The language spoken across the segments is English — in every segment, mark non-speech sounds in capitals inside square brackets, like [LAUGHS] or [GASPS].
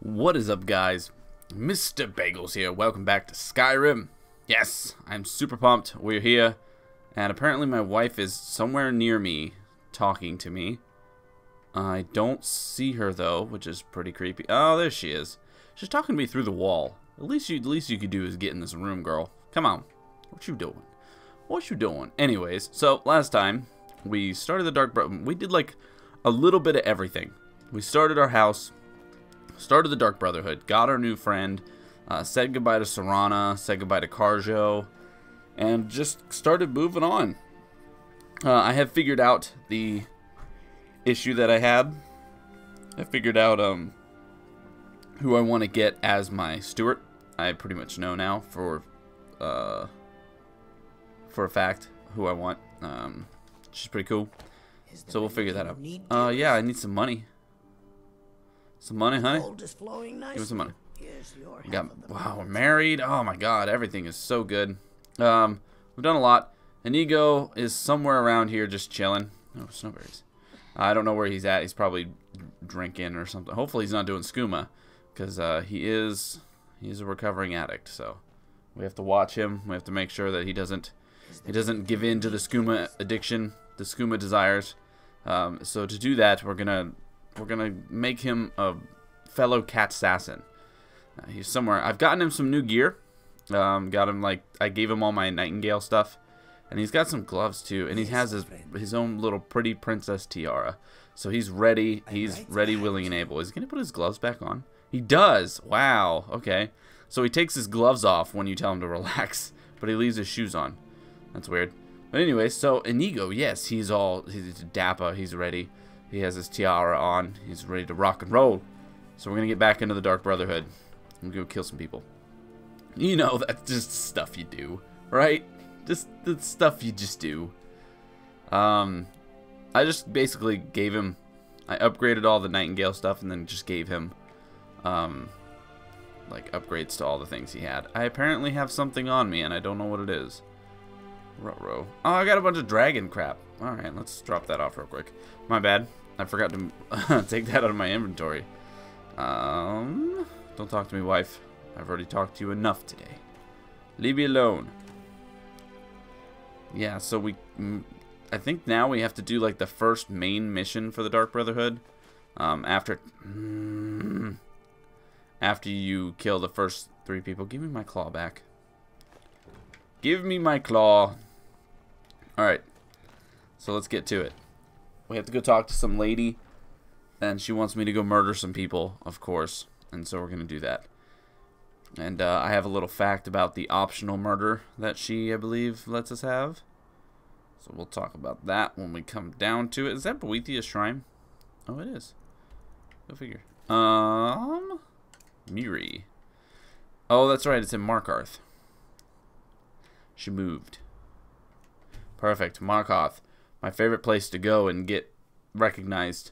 What is up, guys? Mr. Bagelz here. Welcome back to Skyrim. Yes, I'm super pumped. We're here. And apparently my wife is somewhere near me talking to me. I don't see her, though, which is pretty creepy. Oh, there she is. She's talking to me through the wall. At least you, at least you could do is get in this room, girl. Come on. What you doing? What you doing? Anyways, so last time we started the Dark Bro we did like a little bit of everything. We started our house, started the Dark Brotherhood, got our new friend, uh, said goodbye to Serana, said goodbye to Kharjo, and just started moving on. Uh, I have figured out the issue that I had. I figured out um, who I want to get as my steward. I pretty much know now for uh, for a fact who I want. Um, which is pretty cool. So we'll figure that out. Uh, yeah, I need some money. Some money, honey. Gold is flowing nicely. Give me some money. We got wow, we're married. Oh my god, everything is so good. Um, we've done a lot. Inigo is somewhere around here just chilling. Oh, snowberries. I don't know where he's at. He's probably drinking or something. Hopefully he's not doing skooma, because uh, he is he's a recovering addict. So we have to watch him. We have to make sure that he doesn't he doesn't give in to the skooma addiction, the skooma desires. Um, so to do that, we're gonna we're gonna make him a fellow cat assassin. Uh, he's somewhere. I've gotten him some new gear. Um, got him like I gave him all my Nightingale stuff, and he's got some gloves too. And he has his his own little pretty princess tiara. So he's ready. He's ready, willing, and able. Is he gonna put his gloves back on? He does. Wow. Okay. So he takes his gloves off when you tell him to relax, [LAUGHS] but he leaves his shoes on. That's weird. But anyway, so Inigo, yes, he's all he's dapper. He's ready. He has his tiara on. He's ready to rock and roll. So we're gonna get back into the Dark Brotherhood. I'm gonna go kill some people. You know, that's just stuff you do, right? Just the stuff you just do. Um, I just basically gave him, I upgraded all the Nightingale stuff and then just gave him, um, like upgrades to all the things he had. I apparently have something on me and I don't know what it is. Ruh-roh. Oh, I got a bunch of dragon crap. Alright, let's drop that off real quick. My bad. I forgot to [LAUGHS] take that out of my inventory. Um, don't talk to me, wife. I've already talked to you enough today. Leave me alone. Yeah, so we... mm, I think now we have to do, like, the first main mission for the Dark Brotherhood. Um, after... mm, after you kill the first three people. Give me my claw back. Give me my claw. Alright. So let's get to it. We have to go talk to some lady. And she wants me to go murder some people, of course. And so we're going to do that. And uh, I have a little fact about the optional murder that she, I believe, lets us have. So we'll talk about that when we come down to it. Is that Boethia's shrine? Oh, it is. Go figure. Um, Muiri. Oh, that's right. It's in Markarth. She moved. Perfect. Markarth. My favorite place to go and get recognized.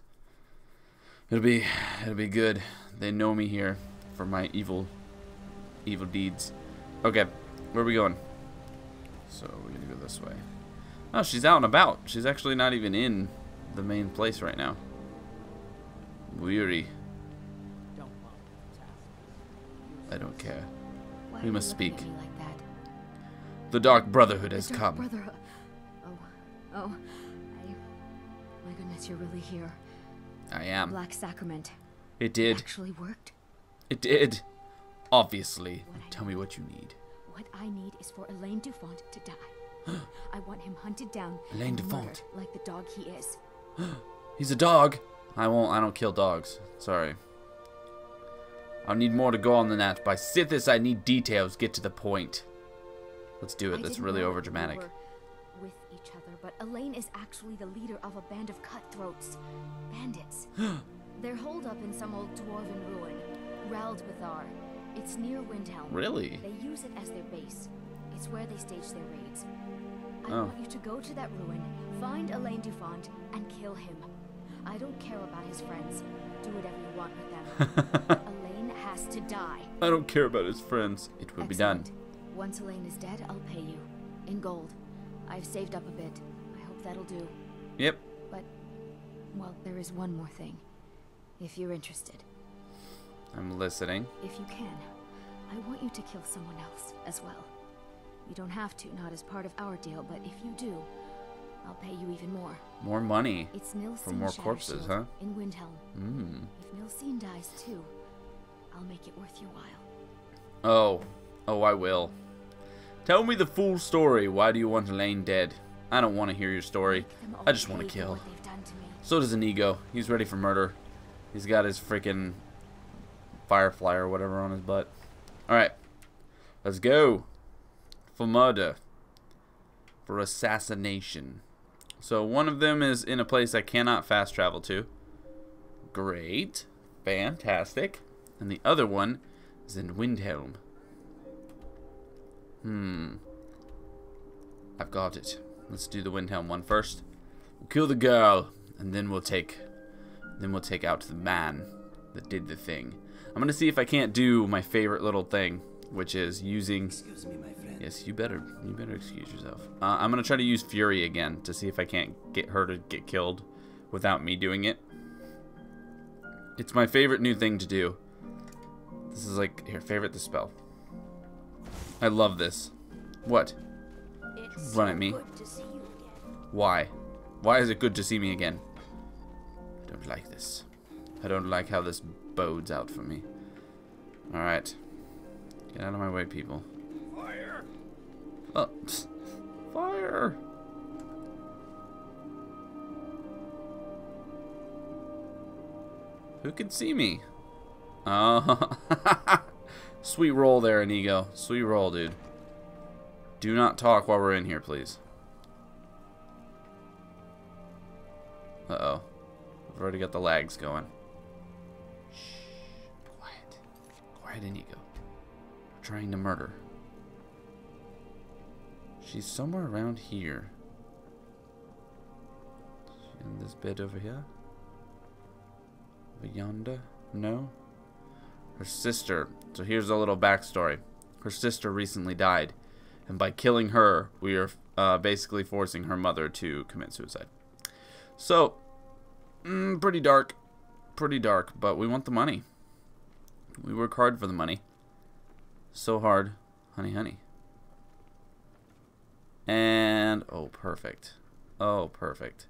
It'll be it'll be good. They know me here for my evil evil deeds. Okay, where are we going? So we're gonna go this way. Oh, she's out and about. She's actually not even in the main place right now. Weary. I don't care. Why We must speak. like? The Dark Brotherhood has Dark come. Oh, I. My goodness, you're really here. I am. Black Sacrament. It did. Actually worked. It did. Obviously. What I Tell me what you need. What I need is for Alain Dufont to die. [GASPS] I want him hunted down. Alain Dufont. Like the dog he is. [GASPS] He's a dog. I won't. I don't kill dogs. Sorry. I'll need more to go on than that. By Sithis, I need details. Get to the point. Let's do it. I That's really know over that we dramatic. With each other, but Alain is actually the leader of a band of cutthroats, bandits. [GASPS] They're holed up in some old dwarven ruin, Raldbthar. It's near Windhelm. Really? They use it as their base. It's where they stage their raids. I Oh. want you to go to that ruin, find Alain Dufont, and kill him. I don't care about his friends. Do whatever you want with them. [LAUGHS] Alain has to die. I don't care about his friends. It will be done. Excellent. Once Alain is dead, I'll pay you. In gold. I've saved up a bit. That'll do. Yep. But, well, there is one more thing. If you're interested. I'm listening. If you can, I want you to kill someone else as well. You don't have to, not as part of our deal, but if you do, I'll pay you even more. More money. It's Nilsine For more corpses, huh? In Windhelm. Hmm. If Nilsine dies too, I'll make it worth your while. Oh. Oh, I will. Tell me the full story. Why do you want Alain dead? I don't want to hear your story. I just want to kill. So does Inigo. He's ready for murder. He's got his freaking firefly or whatever on his butt. Alright. Let's go. For murder. For assassination. So one of them is in a place I cannot fast travel to. Great. Fantastic. And the other one is in Windhelm. Hmm. I've got it. Let's do the Windhelm one first. We'll kill the girl, and then we'll take, then we'll take out the man that did the thing. I'm gonna see if I can't do my favorite little thing, which is using. Excuse me, my friend. Yes, you better, you better excuse yourself. Uh, I'm gonna try to use Fury again to see if I can't get her to get killed without me doing it. It's my favorite new thing to do. This is like here, favorite the spell. I love this. What? It's Run at me. good to see you again. Why? Why is it good to see me again? I don't like this. I don't like how this bodes out for me. Alright. Get out of my way, people. Fire! Oh, fire! Who can see me? Oh, [LAUGHS] sweet roll there, Inigo. Sweet roll, dude. Do not talk while we're in here, please. Uh-oh. I've already got the lags going. Shh. Quiet. Quiet, Inigo. We're trying to murder. She's somewhere around here. In this bed over here? Over yonder? No? Her sister. So here's a little backstory. Her sister recently died. And by killing her, we are uh, basically forcing her mother to commit suicide. So, mm, pretty dark. Pretty dark, but we want the money. We work hard for the money. So hard. Honey, honey. And, oh, perfect. Oh, perfect.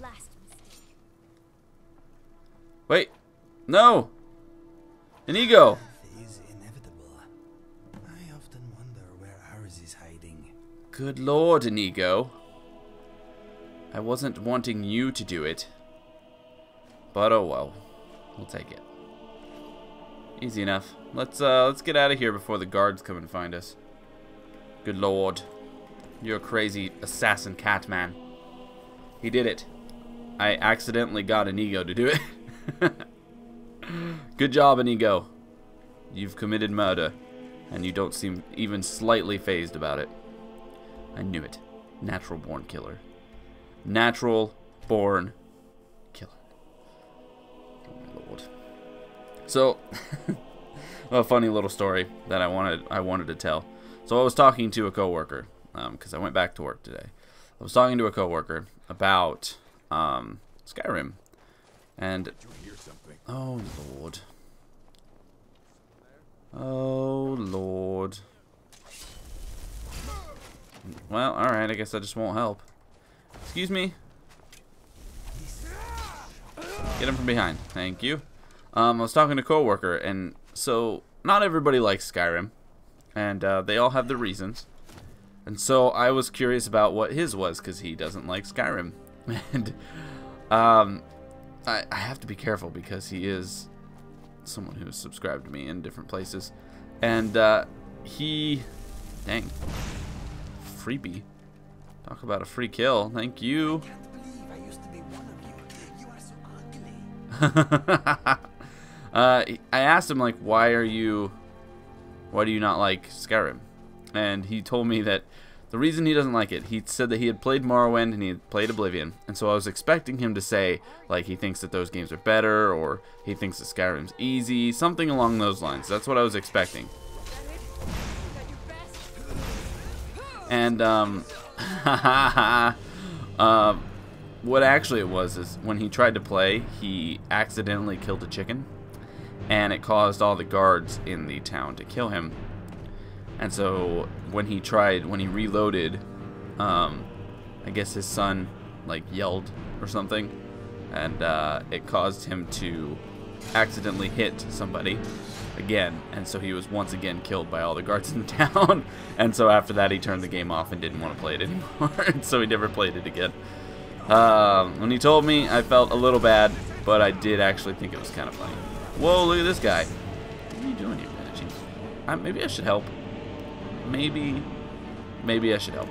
Last mistake. Wait. No! Inigo! ego. Good lord, Inigo. I wasn't wanting you to do it. But oh well. We'll take it. Easy enough. Let's uh let's get out of here before the guards come and find us. Good lord. You're a crazy assassin cat man. He did it. I accidentally got Inigo to do it. [LAUGHS] Good job, Inigo. You've committed murder, and you don't seem even slightly phased about it. I knew it. Natural born killer. Natural born killer. Oh my lord. So, [LAUGHS] a funny little story that I wanted I wanted to tell. So I was talking to a coworker because I went back to work today. I was talking to a coworker about um, Skyrim, and oh lord, oh lord. Well, alright, I guess I just won't help. Excuse me. Get him from behind. Thank you. Um, I was talking to a coworker, and so not everybody likes Skyrim, and uh, they all have their reasons. And so I was curious about what his was, because he doesn't like Skyrim. [LAUGHS] and um, I, I have to be careful because he is someone who has subscribed to me in different places. And uh, he... Dang freebie. Talk about a free kill. Thank you. Can't believe I used to be one of you. You are so ugly. [LAUGHS] uh, I asked him like, why are you, why do you not like Skyrim? And he told me that the reason he doesn't like it, he said that he had played Morrowind and he had played Oblivion, and so I was expecting him to say like he thinks that those games are better, or he thinks that Skyrim's easy, something along those lines. That's what I was expecting. And um, um, [LAUGHS] what actually it was is when he tried to play, he accidentally killed a chicken, and it caused all the guards in the town to kill him. And so when he tried, when he reloaded, um, I guess his son like yelled or something, and uh, it caused him to accidentally hit somebody again, and so he was once again killed by all the guards in the [LAUGHS] town. and so after that, he turned the game off and didn't want to play it anymore, [LAUGHS] so he never played it again. Um, when he told me, I felt a little bad, but I did actually think it was kind of funny. Whoa, look at this guy. What are you doing here? I, maybe I should help. Maybe, maybe I should help.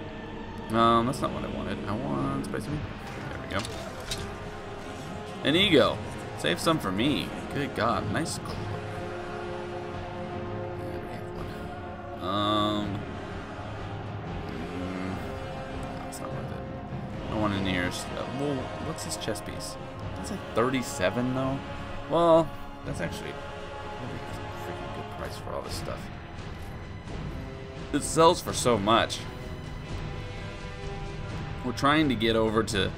Um, that's not what I wanted. I want spicy meat. There we go. Inigo. Save some for me. Good God, nice. Um. mm, it's not worth it. I want. Uh, well, what's this chest piece? That's like 37 though. Well, that's actually a freaking good price for all this stuff. It sells for so much. We're trying to get over to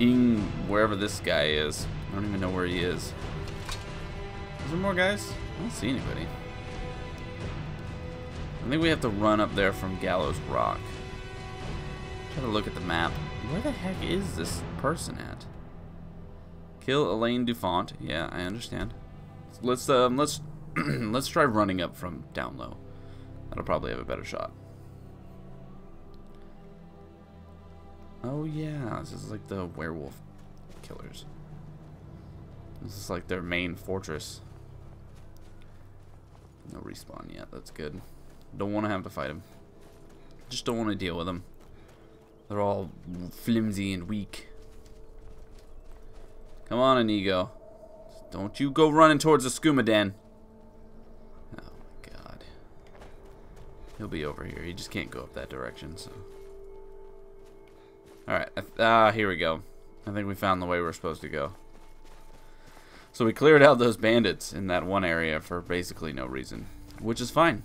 Ing, wherever this guy is. I don't even know where he is. Is there more guys? I don't see anybody. I think we have to run up there from Gallows Rock. Try to look at the map. Where the heck is this person at? Kill Alain Dufont. Yeah, I understand. Let's um let's [CLEARS THROAT] let's try running up from down low. That'll probably have a better shot. Oh yeah, this is like the werewolf killers. This is like their main fortress. No respawn yet, that's good. Don't want to have to fight them. Just don't want to deal with them. They're all flimsy and weak. Come on, Inigo. Don't you go running towards the skooma den. Oh my god. He'll be over here. He just can't go up that direction, so. Alright, ah, here we go. I think we found the way we're supposed to go. So we cleared out those bandits in that one area for basically no reason. Which is fine.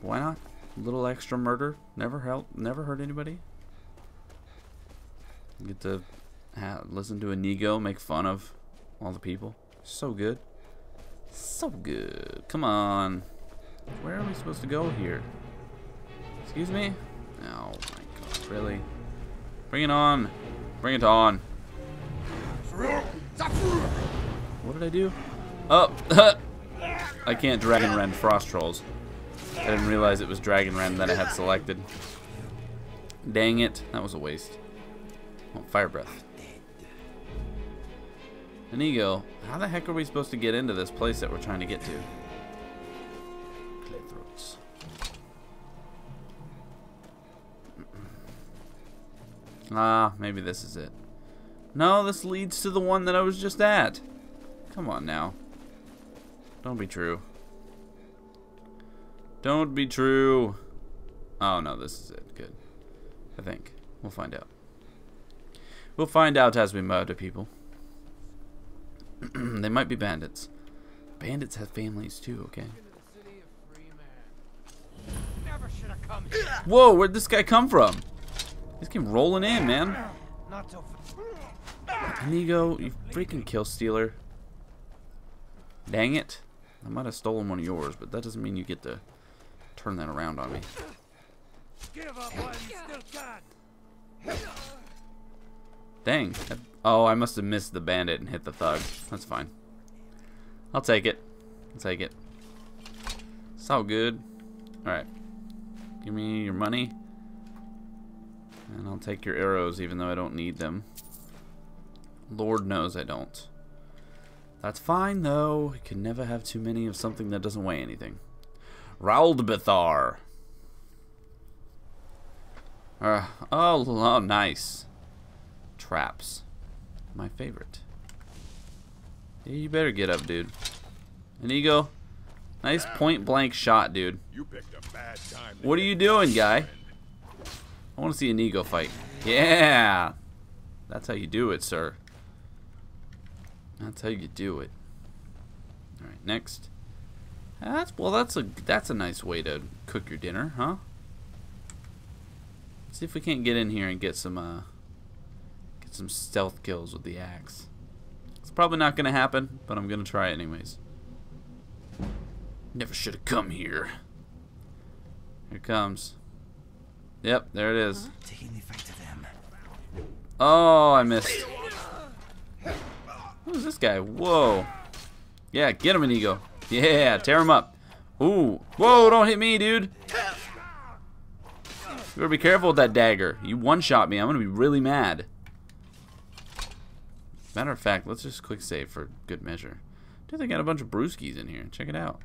Why not? A little extra murder. Never help. Never hurt anybody. Get to listen to Inigo make fun of all the people. So good. So good. Come on. Where are we supposed to go here? Excuse me? Oh my god. Really? Bring it on. Bring it on. What did I do? Oh, [LAUGHS] I can't Dragon Rend Frost Trolls. I didn't realize it was Dragon Rend that I had selected. Dang it, that was a waste. Oh, Fire Breath. Inigo, how the heck are we supposed to get into this place that we're trying to get to? Ah, maybe this is it. No, this leads to the one that I was just at. Come on now. Don't be true. Don't be true. Oh, no, this is it. Good. I think. We'll find out. We'll find out as we murder people. [CLEARS THROAT] they might be bandits. Bandits have families too, okay? Whoa, where'd this guy come from? This came rolling in, man. Inigo, you freaking kill stealer. Dang it. I might have stolen one of yours, but that doesn't mean you get to turn that around on me. Dang. Oh, I must have missed the bandit and hit the thug. That's fine. I'll take it. I'll take it. It's all good. Alright. Give me your money. And I'll take your arrows even though I don't need them. Lord knows I don't. That's fine though. You can never have too many of something that doesn't weigh anything. Raldbthar. Uh, oh, oh, nice. Traps. My favorite. Yeah, you better get up, dude. And Inigo. Nice point blank shot, dude. What are you doing, guy? I want to see Inigo fight. Yeah. That's how you do it, sir. That's how you do it. All right, next. That's well. That's a that's a nice way to cook your dinner, huh? See if we can't get in here and get some uh, get some stealth kills with the axe. It's probably not to happen, but I'm to try anyways. Never should have come here. Here comes. Yep, there it is. Taking the fight to them. Oh, I missed. Who's this guy? Whoa. Yeah, get him, Inigo. Yeah, tear him up. Ooh. Whoa, don't hit me, dude. You better be careful with that dagger. You one-shot me. I'm going to be really mad. Matter of fact, let's just quick save for good measure. Dude, they got a bunch of brewskis in here. Check it out.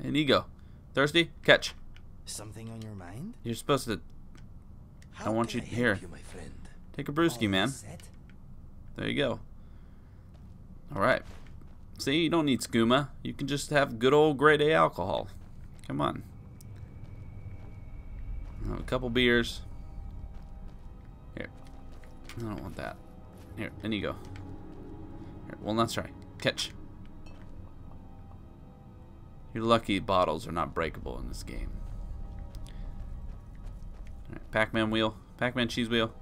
Hey, Inigo. Thirsty? Catch. Something on your mind? You're supposed to How want can you- help here. You, my friend? take a brewski, man. set? There you go. Alright. See, you don't need skooma. You can just have good old grade A alcohol. Come on. Have a couple beers. Here. I don't want that. Here, in you go. Here, well, let's try. Catch. You're lucky bottles are not breakable in this game. Pac-Man wheel. Pac-Man cheese wheel.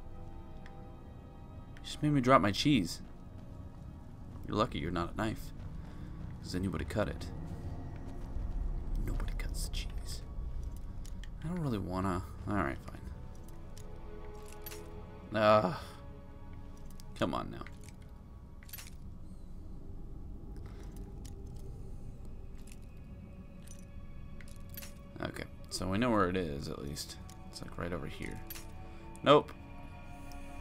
You just made me drop my cheese. You're lucky you're not a knife. Because then you would have cut it. Nobody cuts the cheese. I don't really wanna. Alright, fine. Ah. come on now. Okay, so we know where it is at least. Like right over here. Nope.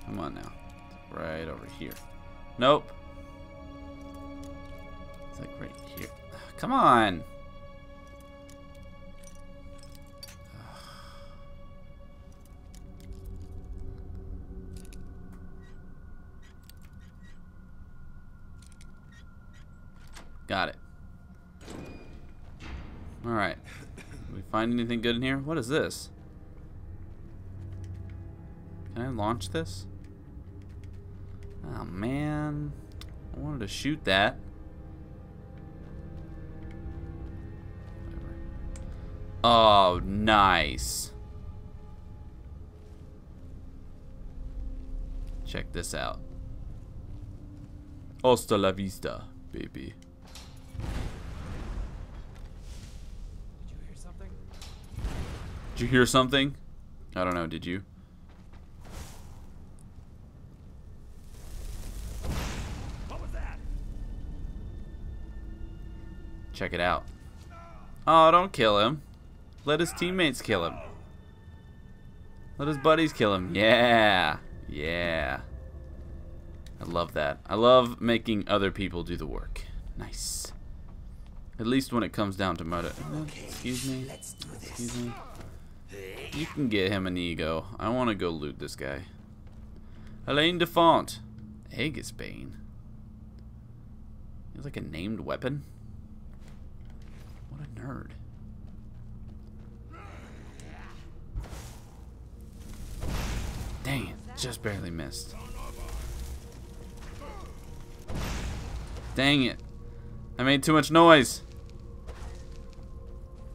Come on now. It's right over here. Nope. It's like right here. [SIGHS] Come on. [SIGHS] Got it. Alright. We find anything good in here? What is this? Launch this? Oh man. I wanted to shoot that. Whatever. Oh, nice. Check this out. Hasta la vista, baby. Did you hear something? Did you hear something? I don't know, did you? Check it out. Oh, don't kill him. Let his teammates kill him. Let his buddies kill him. Yeah. Yeah. I love that. I love making other people do the work. Nice. At least when it comes down to murder. Excuse me. Let's do this. Excuse me. You can get him Inigo. I want to go loot this guy. Alain Dufont. Aegis Bane. He's like a named weapon. What a nerd. Dang it. Just barely missed. Dang it. I made too much noise.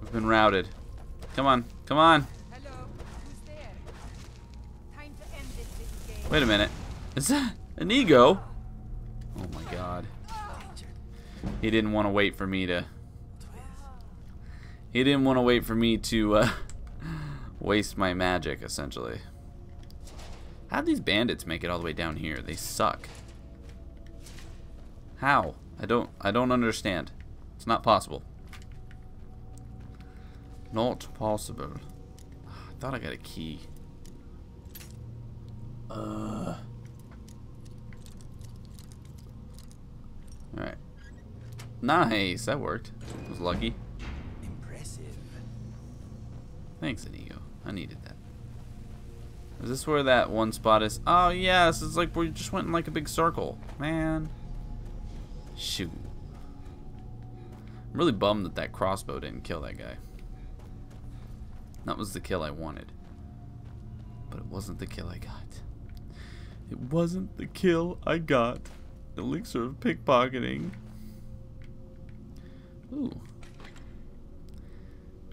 We've been routed. Come on. Come on. Hello, who's there? Time to end this game. Wait a minute. Is that Inigo? Oh my god. He didn't want to wait for me to... He didn't want to wait for me to uh, [LAUGHS] waste my magic, essentially. How'd these bandits make it all the way down here? They suck. How? I don't I don't understand. It's not possible. Not possible. I thought I got a key. Uh Alright. Nice, that worked. I was lucky. Thanks, Inigo. I needed that. Is this where that one spot is? Oh, yes. It's like we just went in like a big circle. Man. Shoot. I'm really bummed that that crossbow didn't kill that guy. That was the kill I wanted. But it wasn't the kill I got. It wasn't the kill I got. Elixir of pickpocketing. Ooh.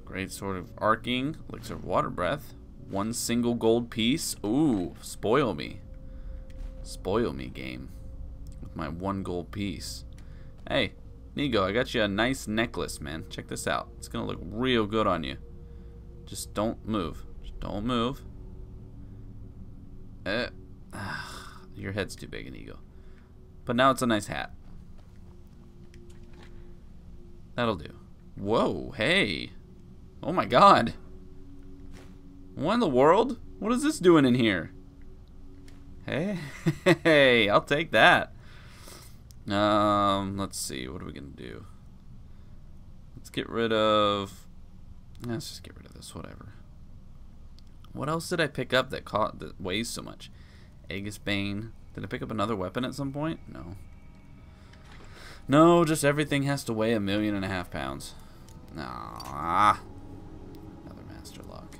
Great sword of arcing, elixir of water breath, one single gold piece. Ooh, spoil me. Spoil me, game. With my one gold piece. Hey, Nigo, I got you a nice necklace, man. Check this out. It's gonna look real good on you. Just don't move. Just don't move. Eh. [SIGHS] your head's too big, Inigo. But now it's a nice hat. That'll do. Whoa, hey. Oh my god. What in the world? What is this doing in here? Hey, hey, [LAUGHS] I'll take that. Um, let's see. What are we going to do? Let's get rid of... Let's just get rid of this, whatever. What else did I pick up that caught that weighs so much? Aegis Bane. Did I pick up another weapon at some point? No. No, just everything has to weigh a million and a half pounds. Nah. Master Lock.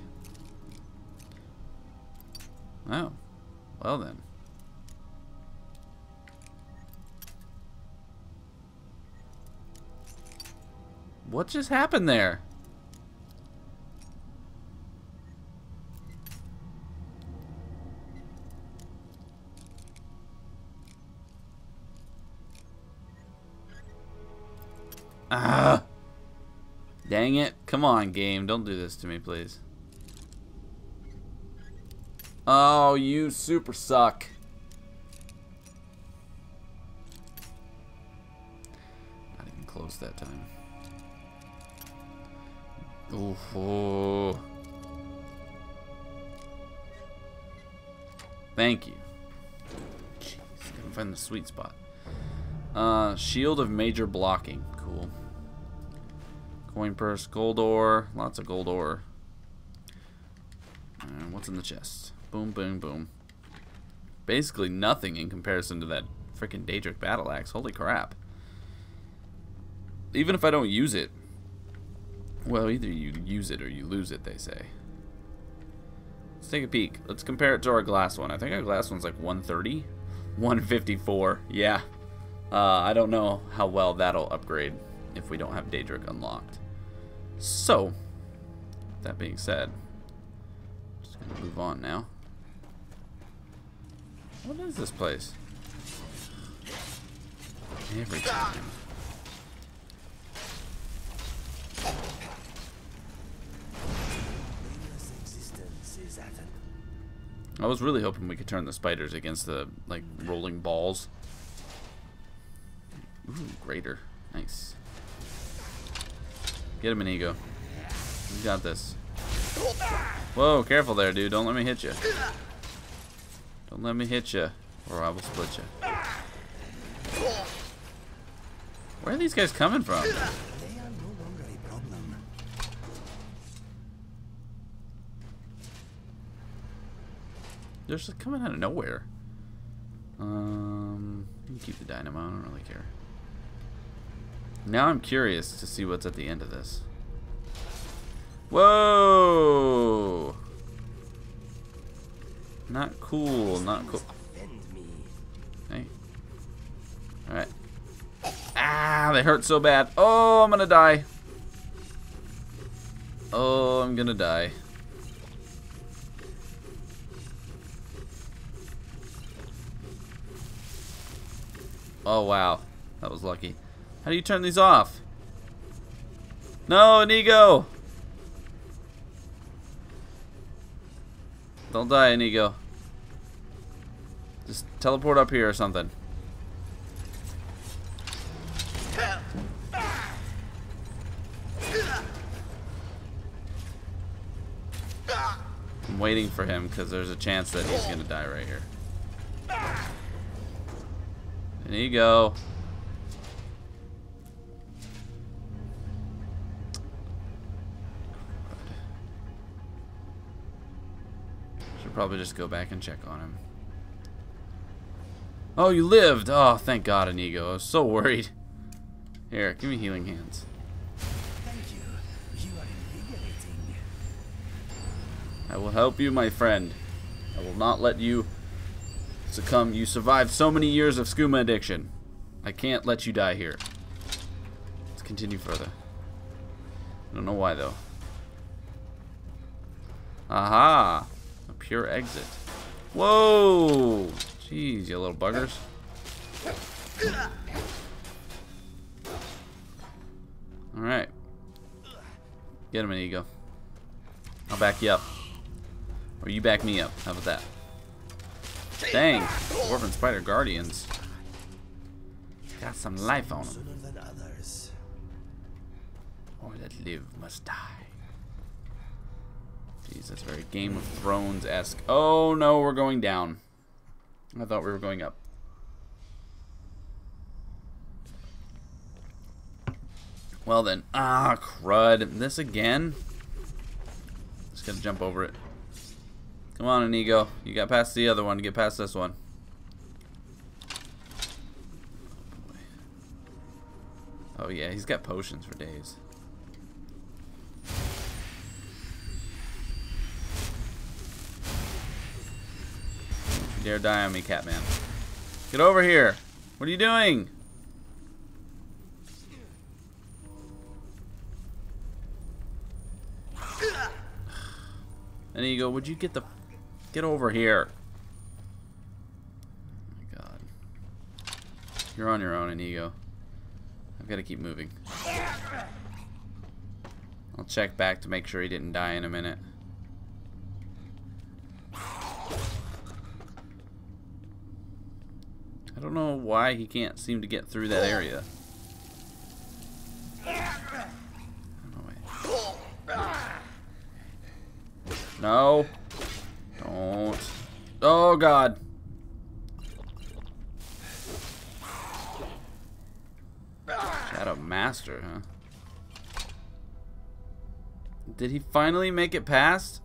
Oh. Well then. What just happened there? Ah! Dang it. Come on, game. Don't do this to me, please. Oh, you super suck. Not even close that time. Ooh. oh. Thank you. Jeez, couldn't find the sweet spot. Uh, shield of major blocking. Cool. Coin purse, gold ore, lots of gold ore. And what's in the chest? Boom, boom, boom. Basically nothing in comparison to that freaking Daedric battle axe. Holy crap. Even if I don't use it, well, either you use it or you lose it, they say. Let's take a peek. Let's compare it to our glass one. I think our glass one's like 130? 154. Yeah. Uh, I don't know how well that'll upgrade if we don't have Daedric unlocked. So, that being said, just gonna move on now. What is this place? Every time. I was really hoping we could turn the spiders against the like rolling balls. Ooh, greater. Nice. Get him Inigo. You got this. Whoa, careful there, dude. Don't let me hit you. Don't let me hit you, or I will split you. Where are these guys coming from? They are no longer a problem. They're just coming out of nowhere. Um, you can keep the dynamo. I don't really care. Now I'm curious to see what's at the end of this. Whoa! Not cool. Not cool. Hey. Alright. Ah, they hurt so bad. Oh, I'm gonna die. Oh, I'm gonna die. Oh, wow. That was lucky. How do you turn these off? No, Inigo! Don't die, Inigo. Just teleport up here or something. I'm waiting for him because there's a chance that he's gonna die right here. There probably just go back and check on him. Oh, you lived! Oh, thank God, Inigo. I was so worried. Here, give me healing hands. Thank you. You are invigorating. I will help you, my friend. I will not let you succumb. You survived so many years of skooma addiction. I can't let you die here. Let's continue further. I don't know why, though. Aha! Pure exit. Whoa! Jeez, you little buggers. Alright. Get him Inigo. I'll back you up. Or you back me up. How about that? Dang. Dwarven Spider Guardians. Got some life on them. Or that live must die. Jeez, that's very Game of Thrones-esque. Oh no, we're going down. I thought we were going up. Well then. Ah, crud. This again? Just gotta jump over it. Come on, Inigo. You got past the other one to get past this one. Oh yeah, he's got potions for days. Dare die on me, Catman. Get over here. What are you doing? [SIGHS] Inigo, would you get the... Get over here. Oh my god. You're on your own, Inigo. I've got to keep moving. I'll check back to make sure he didn't die in a minute. Don't know why he can't seem to get through that area. No. Don't. Oh, God. Shadow Master, huh? Did he finally make it past?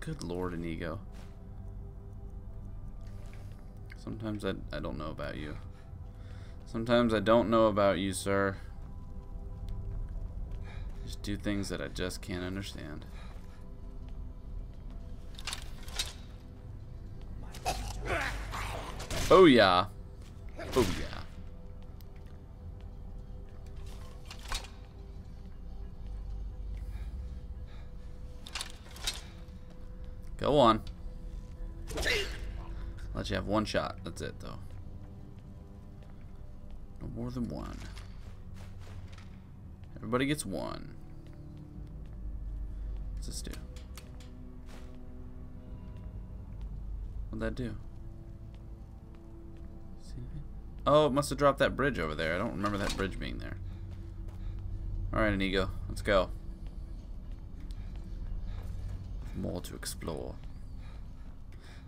Good lord, Inigo. Sometimes I, I don't know about you. Sometimes I don't know about you, sir. Just do things that I just can't understand. Oh yeah. Oh yeah. Go on. Let you have one shot. That's it, though. No more than one. Everybody gets one. What's this do? What'd that do? Oh, it must have dropped that bridge over there. I don't remember that bridge being there. Alright, Inigo. Let's go. More to explore.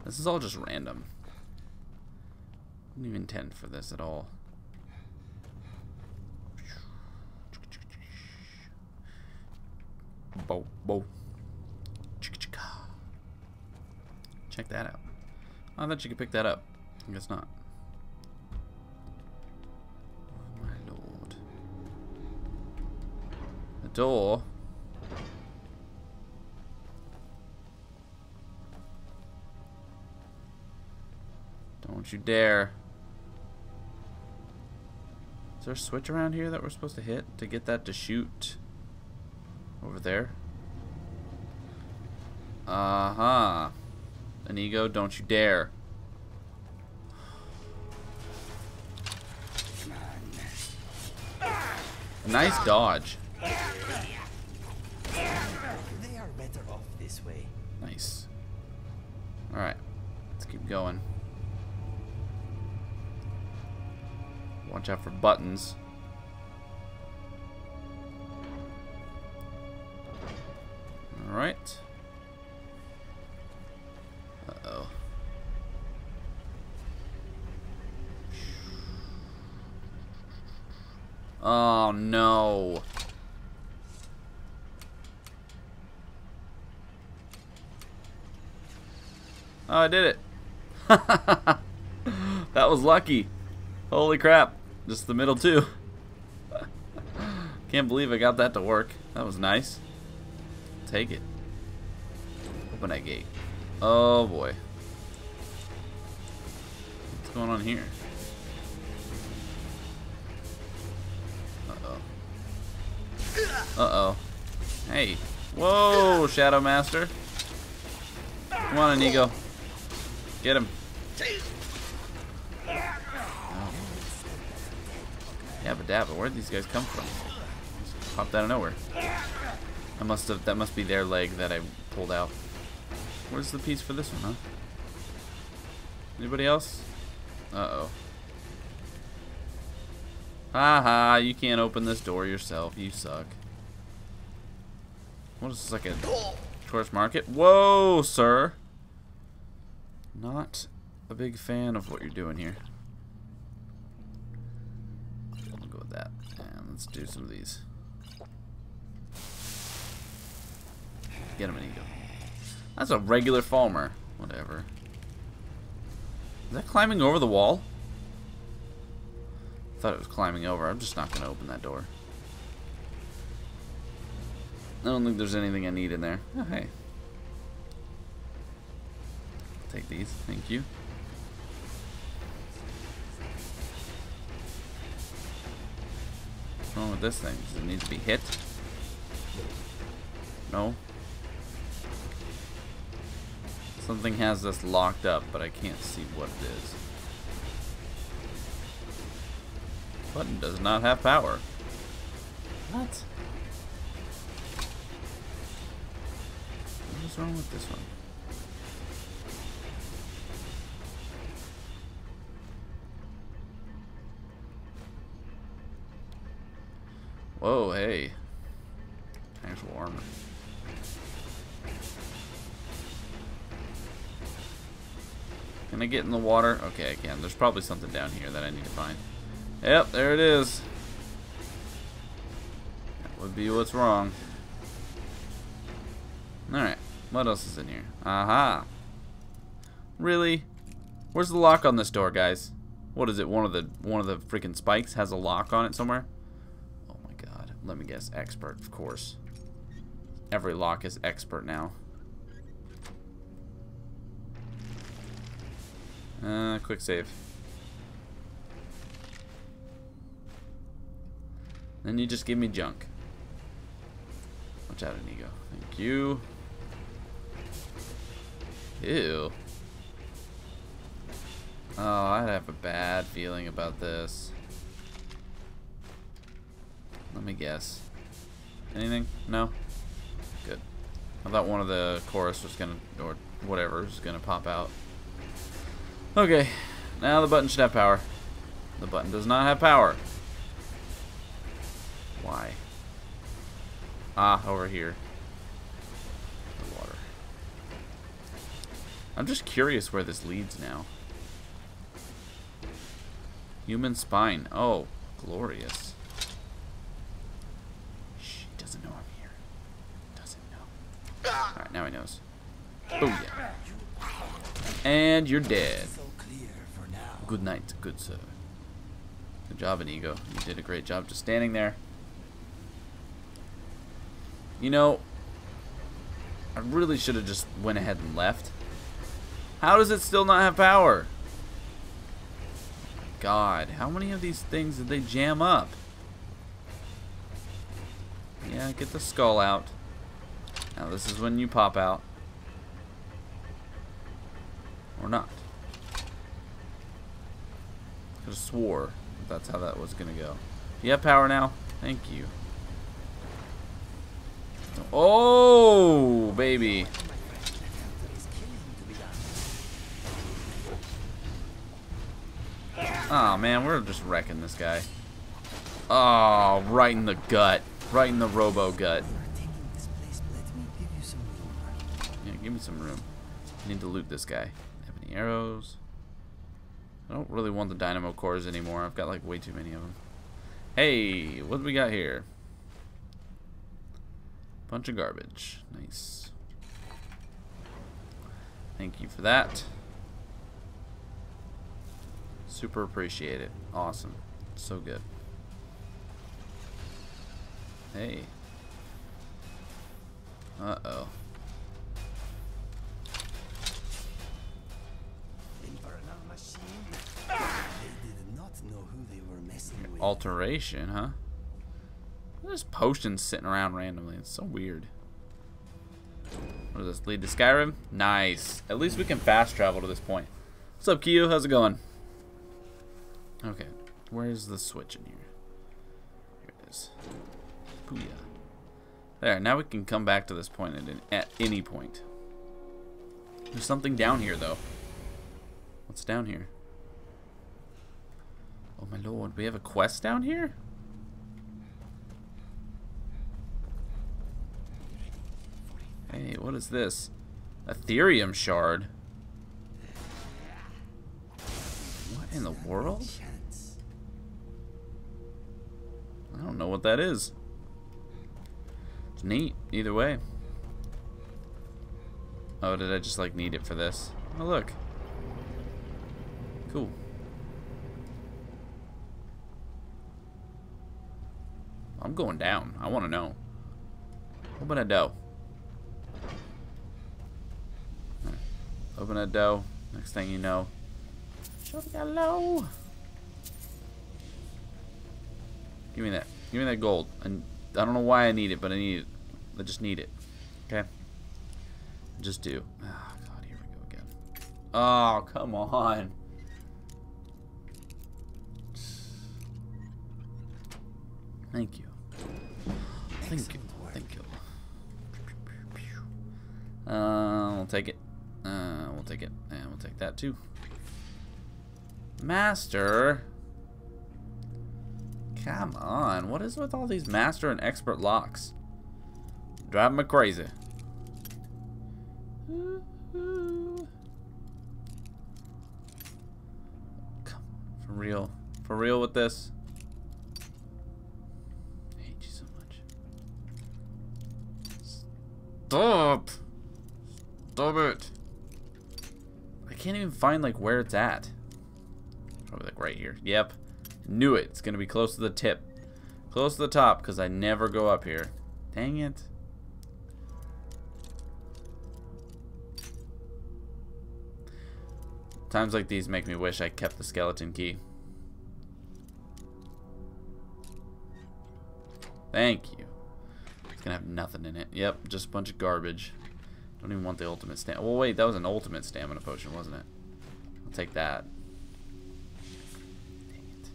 This is all just random. Didn't even intend for this at all. Bo bo. Check that out. I thought you could pick that up. I guess not. Oh my lord. The door. Don't you dare. Is there a switch around here that we're supposed to hit to get that to shoot over there? Uh-huh. Inigo, don't you dare. A nice dodge. They are better off this way. Nice. Alright. Let's keep going. Watch out for buttons. Alright. Uh-oh. Oh, no. Oh, I did it. [LAUGHS] that was lucky. Holy crap. Just the middle two. [LAUGHS] Can't believe I got that to work. That was nice. Take it. Open that gate. Oh boy. What's going on here? Uh-oh. Uh-oh. Hey. Whoa, Shadow Master. Come on, Inigo. Get him. But Dabba, where'd these guys come from? Popped out of nowhere. I must have. That must be their leg that I pulled out. Where's the piece for this one, huh? Anybody else? Uh-oh. Haha, you can't open this door yourself. You suck. What is this, like a tourist market? Whoa, sir. Not a big fan of what you're doing here. We'll go with that. And let's do some of these. Get him Inigo. That's a regular Falmer. Whatever. Is that climbing over the wall? I thought it was climbing over. I'm just not going to open that door. I don't think there's anything I need in there. Oh, hey. Take these. Thank you. What's wrong with this thing? Does it need to be hit? No? Something has this locked up, but I can't see what it is. Button does not have power. What? What is wrong with this one? Whoa, hey. Actual armor. Can I get in the water? Okay, I can. There's probably something down here that I need to find. Yep, there it is. That would be what's wrong. Alright, what else is in here? Aha. Really? Where's the lock on this door, guys? What is it? One of the one of the freaking spikes has a lock on it somewhere? Let me guess. Expert, of course. Every lock is expert now. Uh, quick save. Then you just give me junk. Watch out, Inigo. Thank you. Ew. Oh, I have a bad feeling about this. Let me guess. Anything? No? Good. I thought one of the chorus was gonna, or whatever, was gonna pop out. Okay, now the button should have power. The button does not have power. Why? Ah, over here. The water. I'm just curious where this leads now. Human spine. Oh, glorious. Shh, he doesn't know I'm here. Doesn't know. Alright, now he knows. Oh, yeah. And you're dead. Good night, good sir. Good job, Inigo. You did a great job just standing there. You know, I really should have just went ahead and left. How does it still not have power? God, how many of these things did they jam up? Yeah, get the skull out. Now this is when you pop out. Or not. Could have swore that that's how that was gonna go. You have power now? Thank you. Oh, baby. Oh man, we're just wrecking this guy. Oh, right in the gut. Right in the robo gut. Give me some room. I need to loot this guy. Have any arrows? I don't really want the dynamo cores anymore. I've got like way too many of them. Hey, what do we got here? Bunch of garbage. Nice. Thank you for that. Super appreciate it. Awesome. So good. Hey. Uh-oh. Alteration, huh? There's potions sitting around randomly. It's so weird. What does this lead to Skyrim? Nice. At least we can fast travel to this point. What's up, Kyo? How's it going? Okay. Where's the switch in here? Booze. Booyah. There, now we can come back to this point at, at any point. There's something down here, though. What's down here? Oh my lord, we have a quest down here? Hey, what is this? Aetherium shard? What in the world? I don't know what that is. It's neat, either way. Oh, did I just like need it for this? Oh, look. Cool. I'm going down. I want to know. Open a dough. Open a dough. Next thing you know. Hello. Give me that. Give me that gold. And I don't know why I need it, but I need it. I just need it. Okay. Just do. Oh god, here we go again. Oh, come on. Thank you. Thank you. Thank you. Uh, we'll take it. Uh, we'll take it. And we'll take that too. Master. Come on. What is with all these master and expert locks? Driving me crazy. Come on. For real. For real with this. Stop! Stop it! I can't even find like where it's at. Probably like right here. Yep. Knew it. It's gonna be close to the tip. Close to the top, because I never go up here. Dang it. Times like these make me wish I kept the skeleton key. Thank you. Gonna have nothing in it. Yep, just a bunch of garbage. Don't even want the ultimate stamina. Well, wait, that was an ultimate stamina potion, wasn't it? I'll take that. Dang it.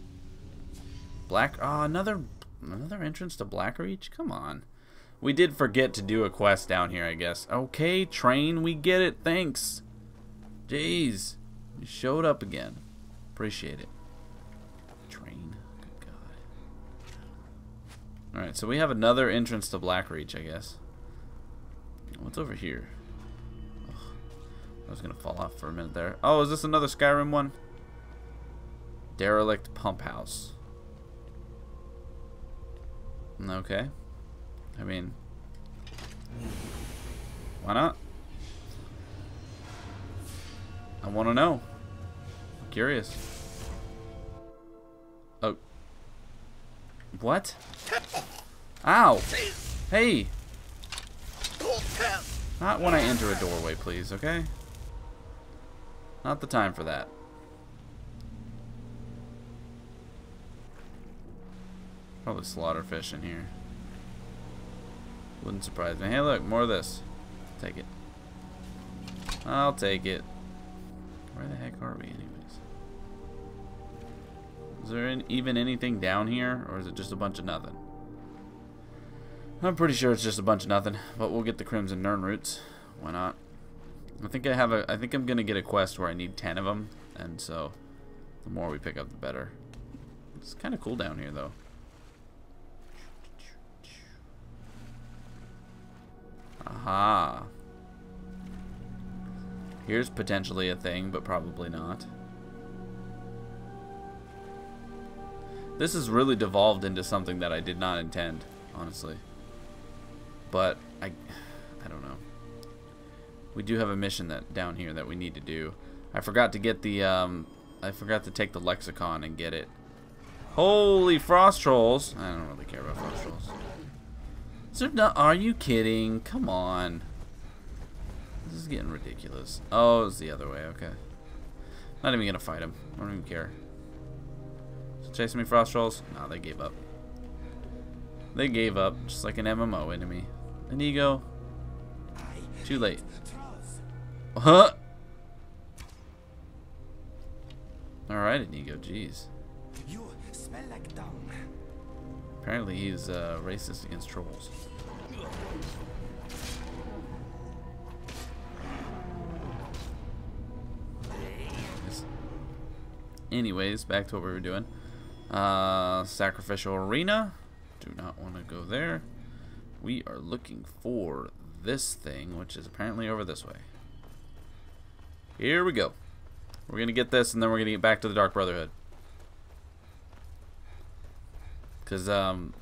Black. Oh, another another entrance to Blackreach. Come on. We did forget to do a quest down here, I guess. Okay, train, we get it. Thanks. Jeez, you showed up again. Appreciate it. Train. Good God. All right, so we have another entrance to Blackreach, I guess. What's over here? Ugh, I was gonna fall off for a minute there. Oh, is this another Skyrim one? Derelict Pump House. Okay. I mean, why not? I want to know. I'm curious. What? Ow. Hey. Not when I enter a doorway, please, okay? Not the time for that. Probably slaughterfish in here. Wouldn't surprise me. Hey, look, more of this. Take it. I'll take it. Where the heck are we, anyways? Is there even anything down here, or is it just a bunch of nothing? I'm pretty sure it's just a bunch of nothing, but we'll get the Crimson Nirnroots. Why not? I think I have a. I think I'm gonna get a quest where I need ten of them, and so the more we pick up, the better. It's kind of cool down here, though. Aha. Here's potentially a thing, but probably not. This has really devolved into something that I did not intend, honestly. But I I don't know. We do have a mission that down here that we need to do. I forgot to get the um I forgot to take the lexicon and get it. Holy frost trolls. I don't really care about frost trolls. There no, are you kidding? Come on. This is getting ridiculous. Oh, it's the other way. Okay. Not even gonna fight him. I don't even care. Chasing me, frost trolls? No, they gave up. They gave up, just like an MMO enemy. Inigo. Too late. Huh? Alright, Inigo, jeez. You smell like dung. Apparently he's uh, racist against trolls. Anyways, back to what we were doing. Uh, sacrificial arena. Do not want to go there. We are looking for this thing, which is apparently over this way. Here we go. We're going to get this, and then we're going to get back to the Dark Brotherhood. Because um,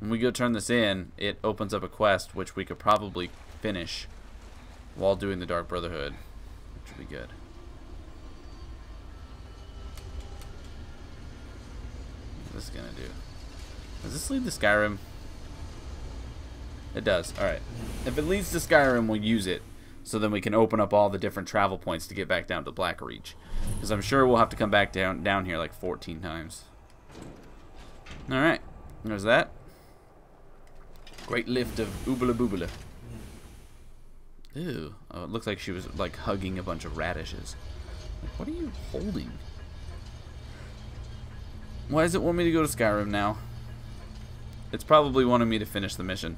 when we go turn this in, it opens up a quest, which we could probably finish while doing the Dark Brotherhood, which would be good. This to do? Does this lead to Skyrim? It does. Alright. If it leads to Skyrim, we'll use it. So then we can open up all the different travel points to get back down to Blackreach. Because I'm sure we'll have to come back down down here like 14 times. Alright. There's that. Great lift of oobala boobala. Ew. Oh, it looks like she was like hugging a bunch of radishes. Like, what are you holding? Why does it want me to go to Skyrim now? It's probably wanting me to finish the mission.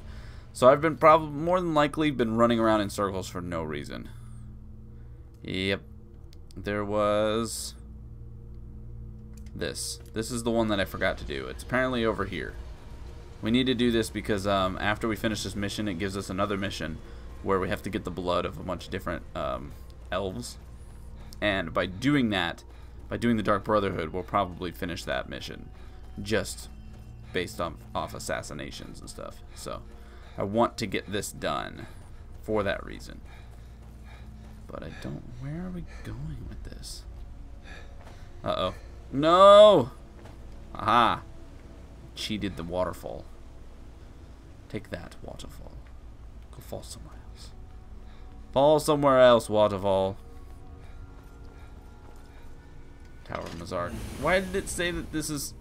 So I've been probably more than likely been running around in circles for no reason. Yep. There was this. This is the one that I forgot to do. It's apparently over here. We need to do this because um, after we finish this mission, it gives us another mission where we have to get the blood of a bunch of different um, elves. And by doing that, by doing the Dark Brotherhood, we'll probably finish that mission. Just based on off assassinations and stuff. So I want to get this done for that reason. But I don't... Where are we going with this? Uh-oh. No! Aha! Cheated the waterfall. Take that, waterfall. Go fall somewhere else. Fall somewhere else, waterfall. Tower of Mzark. Why did it say that this is...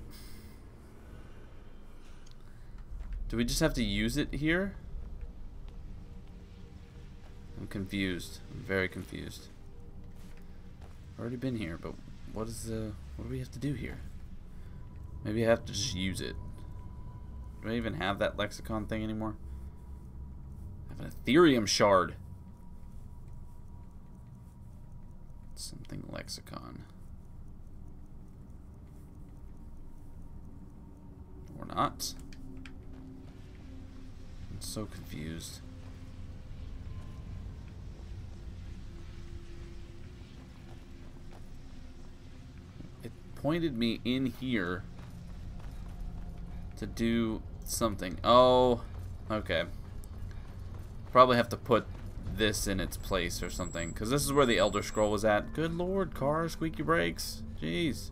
Do we just have to use it here? I'm confused. I'm very confused. Already been here, but what is the... What do we have to do here? Maybe I have to just use it. Do I even have that lexicon thing anymore? I have an Aetherium shard. Something lexicon. Or not. I'm so confused. It pointed me in here to do something. Oh, okay. Probably have to put this in its place or something. Because this is where the Elder Scroll was at. Good lord, car, squeaky brakes. Jeez.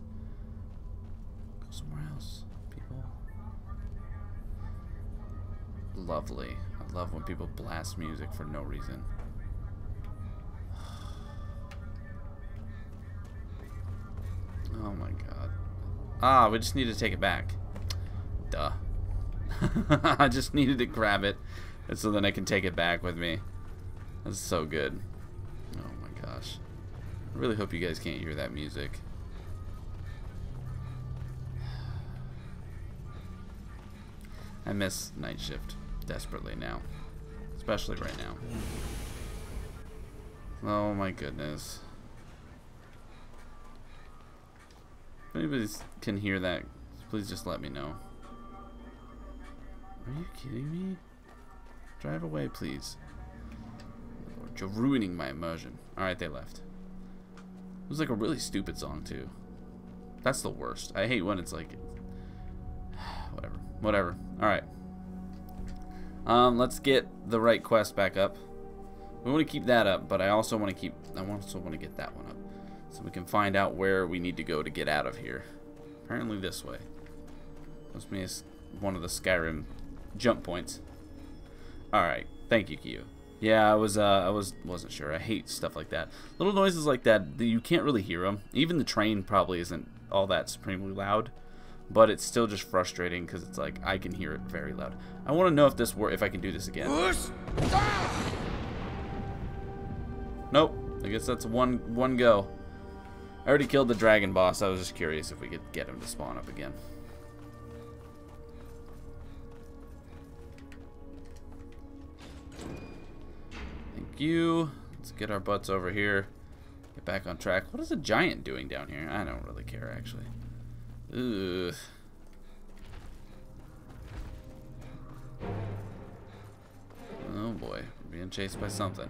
Lovely. I love when people blast music for no reason. [SIGHS] Oh my god. Ah, we just need to take it back. Duh. [LAUGHS] I just needed to grab it so then I can take it back with me. That's so good. Oh my gosh. I really hope you guys can't hear that music. [SIGHS] I miss night shift desperately now. Especially right now. Oh my goodness. If anybody can hear that, please just let me know. Are you kidding me? Drive away, please. Lord, you're ruining my immersion. Alright, they left. It was like a really stupid song, too. That's the worst. I hate when it's like... [SIGHS] Whatever. Whatever. Alright. Um, let's get the right quest back up. We want to keep that up, but I also want to keep... I also want to get that one up. So we can find out where we need to go to get out of here. Apparently this way. Must be one of the Skyrim jump points. Alright, thank you, Kyu. Yeah, I was, uh, I was, wasn't sure. I hate stuff like that. Little noises like that, you can't really hear them. Even the train probably isn't all that supremely loud, but it's still just frustrating because it's like I can hear it very loud. I want to know if this were if I can do this again. Nope. I guess that's one one go. I already killed the dragon boss. I was just curious if we could get him to spawn up again. Thank you. Let's get our butts over here. Get back on track. What is a giant doing down here? I don't really care, actually. Ugh. Oh boy, we're being chased by something.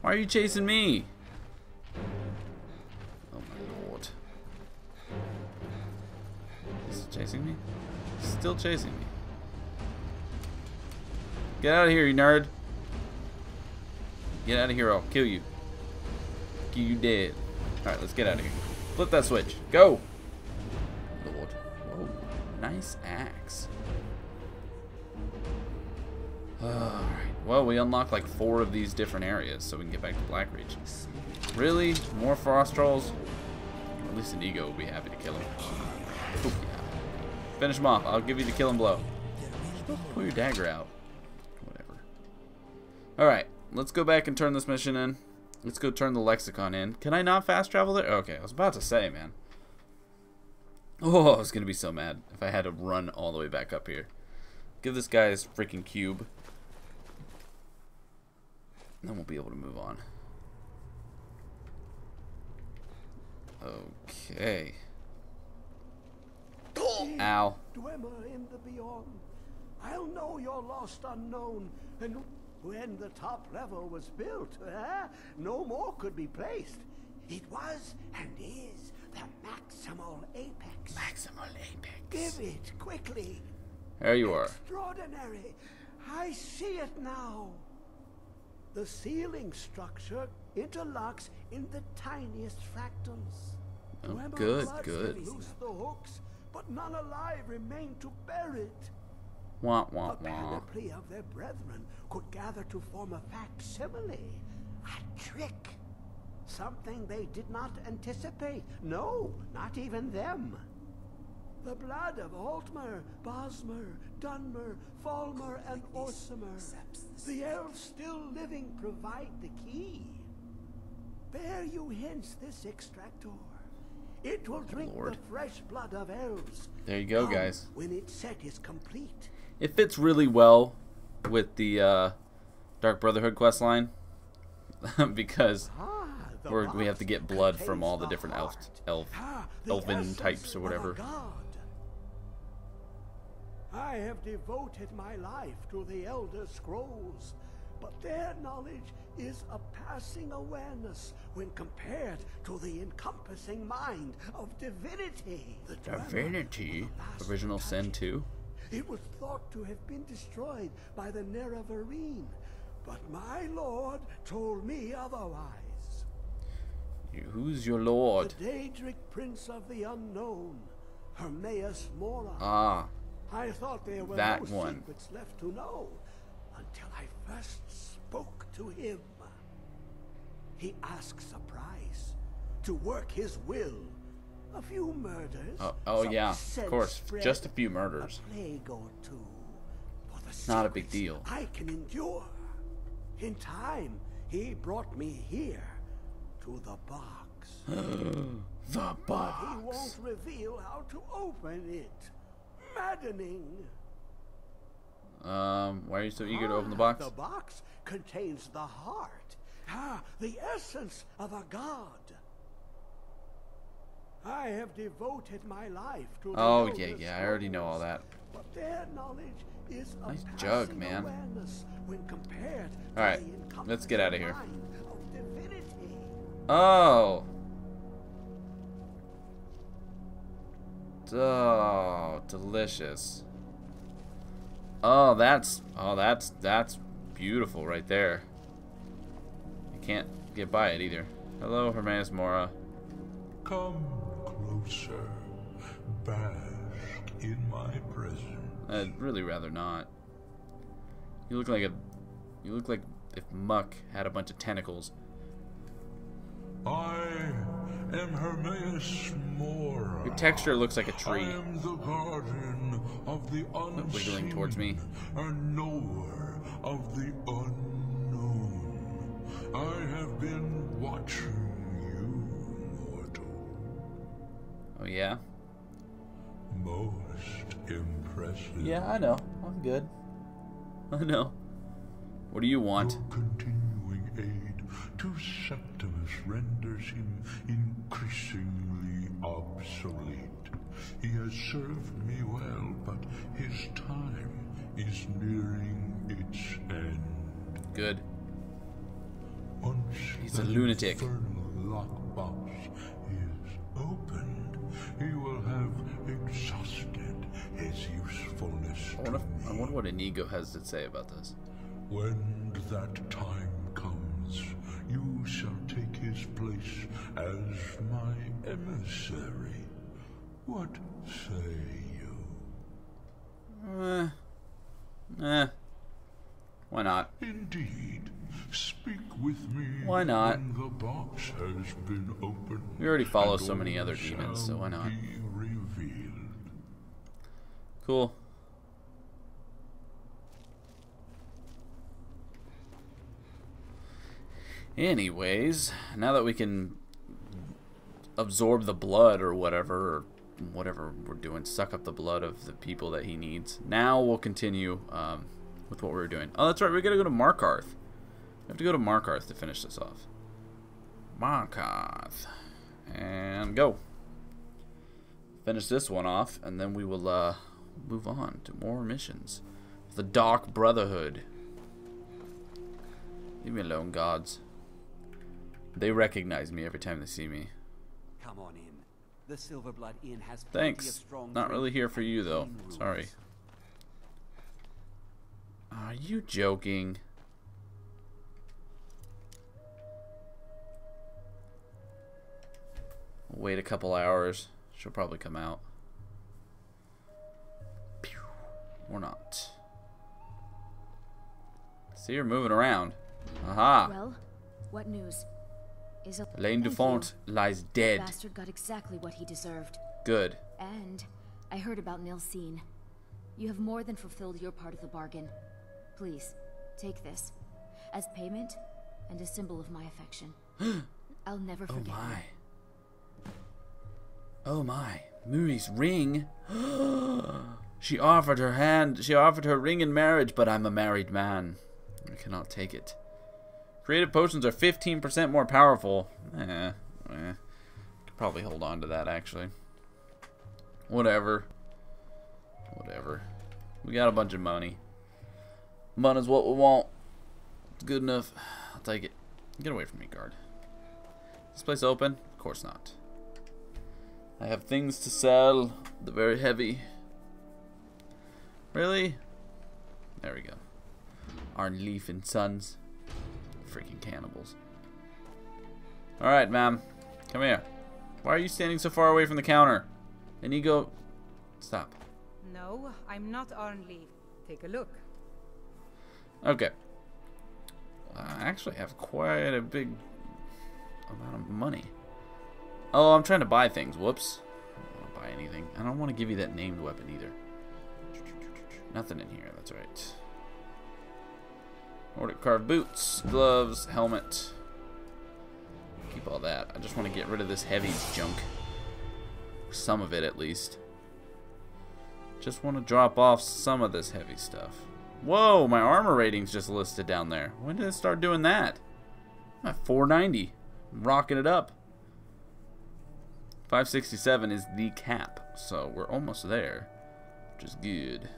Why are you chasing me? Oh my lord. He's chasing me? Still chasing me. Get out of here, you nerd. Get out of here, I'll kill you. Kill you dead. Alright, let's get out of here. Flip that switch. Go! Nice axe. Alright. Well, we unlock like four of these different areas, so we can get back to Blackreach. Really? More frost trolls? At least Inigo will be happy to kill him. Oop, yeah. Finish him off. I'll give you the killing blow. Pull your dagger out. Whatever. Alright. Let's go back and turn this mission in. Let's go turn the lexicon in. Can I not fast travel there? Okay, I was about to say, man. Oh, I was going to be so mad if I had to run all the way back up here. Give this guy his freaking cube. Then we'll be able to move on. Okay. Ow. Dwemer in the beyond. I'll know your lost unknown, and when the top level was built, eh, no more could be placed. It was and is the apex. Give it quickly. There you are. Extraordinary. I see it now. The ceiling structure interlocks in the tiniest fractals. Oh, good, good. Loose the hooks, but none alive remain to bear it. Wah, wah, A wah. panoply of their brethren could gather to form a facsimile. A trick. Something they did not anticipate. No, not even them. The blood of Altmer, Bosmer, Dunmer, Falmer, and Orsimer. The elves still living provide the key. Bear you hence this extractor. It will drink Lord. the fresh blood of elves. There you go, guys. When its set is complete. It fits really well with the uh, Dark Brotherhood quest line [LAUGHS] because Ah, We're- we have to get blood from all the different elf- elf- Ah, elven types or whatever. I have devoted my life to the Elder Scrolls, but their knowledge is a passing awareness when compared to the encompassing mind of divinity. The Divinity, original sin touch it. 2. It was thought to have been destroyed by the Nerevarine, but my lord told me otherwise. Who's your lord? The Daedric Prince of the Unknown, Hermaeus Mora. Ah, I thought there were that no one. secrets left to know until I first spoke to him. He asks a price to work his will. A few murders. Oh- oh, yeah, of course, just a few murders. A plague or two. For the Not a big deal. I can endure. In time, he brought me here to the box. [GASPS] the But he won't reveal how to open it. Maddening. Um, why are you so eager to open the Ah, box? The box contains the heart. Ah, the essence of a god. I have devoted my life to the Oh, yeah, yeah, I already know all that. But their knowledge is a Nice jug, man. When compared to All right, let's get outta here. of. Oh. Oh, delicious. Oh, that's oh, that's that's beautiful right there. You can't get by it either. Hello, Hermaeus Mora. Come closer. Bask in my presence. I'd really rather not. You look like a you look like if Muck had a bunch of tentacles. I am Hermaeus Mora. Your texture looks like a tree. I am the guardian of the oh, unseen. wiggling towards me. A knower of the unknown. I have been watching you, mortal. Oh yeah. Most impressive. Yeah, I know. I'm good. I know. What do you want? Your continuing to Septimus renders him increasingly obsolete. He has served me well, but his time is nearing its end. Good. Once He's a lunatic. infernal lockbox is opened, he will have exhausted his usefulness I wonder, if- I wonder what Inigo has to say about this. When that time you shall take his place as my emissary. What say you? Eh. Eh. Why not? Indeed, speak with me. Why not? When the box has been opened. We already follow so many other demons, so why not? Be revealed. Cool. Anyways, now that we can absorb the blood or whatever, or whatever we're doing, suck up the blood of the people that he needs, now we'll continue um, with what we were doing. Oh, that's right, we gotta go to Markarth. We have to go to Markarth to finish this off. Markarth. And go finish this one off, and then we will uh, move on to more missions. The Dark Brotherhood. Leave me alone, gods. They recognize me every time they see me. Come on in. The Silverblood Inn has plenty of Thanks. strong Not really here for you, though. Sorry. Are you joking? Wait a couple hours. She'll probably come out. Pew. Or not. See her moving around. Aha! Well, what news? Is a Thank Dufont lies dead. Bastard got exactly what he deserved. Good. And I heard about Nilsine. You have more than fulfilled your part of the bargain. Please, take this. As payment and a symbol of my affection. [GASPS] I'll never Oh forget you. my. Oh my. Muiri's ring. [GASPS] she offered her hand. She offered her ring in marriage, but I'm a married man. I cannot take it. Creative potions are 15% more powerful. Eh. eh. Could probably hold on to that, actually. Whatever. Whatever. We got a bunch of money. Money's what we want. It's good enough. I'll take it. Get away from me, guard. Is this place open? Of course not. I have things to sell. The very heavy. Really? There we go. Arnleif and Sons. Freaking cannibals. Alright, ma'am. Come here. Why are you standing so far away from the counter? And you go... Stop. No, I'm not Arnleif. Take a look. Okay. Uh, I actually have quite a big amount of money. Oh, I'm trying to buy things. Whoops. I don't want to buy anything. I don't want to give you that named weapon either. Nothing in here. That's right. Nordic carved boots, gloves, helmet. Keep all that. I just want to get rid of this heavy junk. Some of it, at least. Just want to drop off some of this heavy stuff. Whoa, my armor rating's just listed down there. When did it start doing that? I'm at 490. I'm rocking it up. 567 is the cap, so we're almost there, which is good.